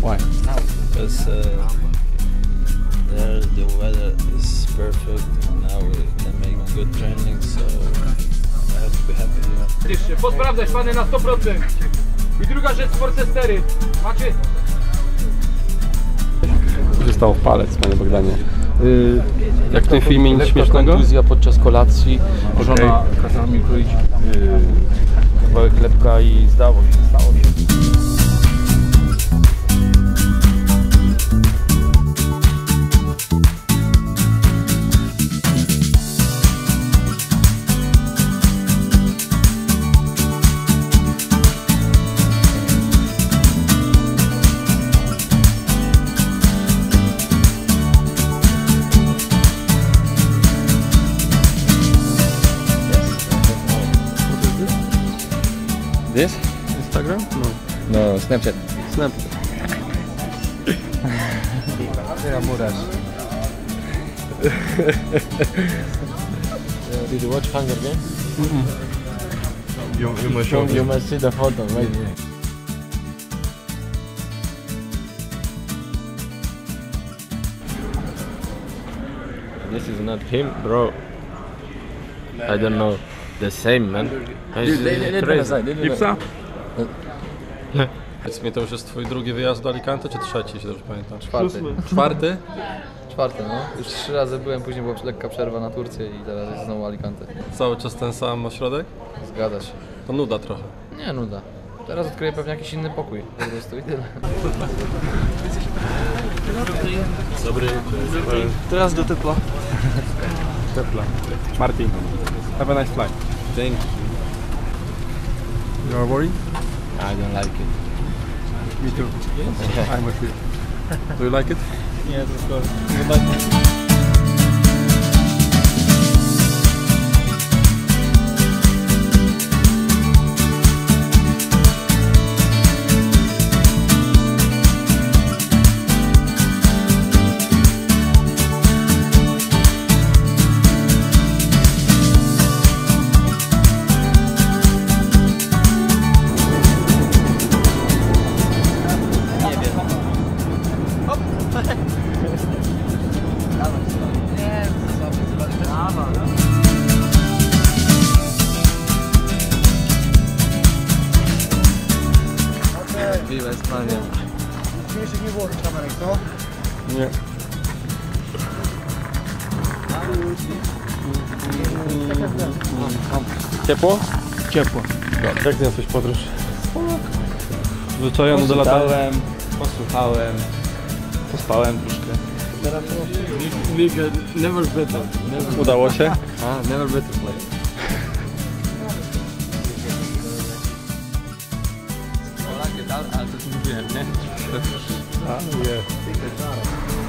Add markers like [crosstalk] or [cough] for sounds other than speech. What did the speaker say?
Why? because uh, there the weather is perfect and now we can make good training so I have to be happy posprawdzać pany na 100%. I druga rzecz, Worcestery. Macie w palec, panie Bogdanie? Jak w tym filmie nic śmiesznego? kontuzja podczas kolacji. Żona kazała mi kroić yy, kawałek chlebka i zdało się, stało się. This? Instagram? No. No, Snapchat. Snap. Did you watch Hunger Games? You, you must show You must see the photo, right? This is not him, bro. I don't know. The same, man. It's crazy. Ipsa? Powiedz mi, to już jest twój drugi wyjazd do Alicante, czy trzeci, jeśli dobrze pamiętam? Czwarty. Czwarty? Czwarty, no. Już trzy razy byłem, później była lekka przerwa na Turcję i teraz jest znowu Alicante. Cały czas ten sam ośrodek? Zgadza się. To nuda trochę. Nie nuda. Teraz odkryję pewnie jakiś inny pokój. Po prostu i tyle. Teraz do tepla. Tepla. Martin, have a nice flight. Thank You You are worried? I don't like it. Me too. Yes. [laughs] I'm with you. [laughs] Do you like it? Yes, of course. Nie. Ciepło? Ciepło. Jak ty jesteś podróż? Zwyczajony do latania. Posłuchałem, pospałem troszkę. Never better. Never Udało się? A, never better play. Ale to już mówiłem, nie? A, nie.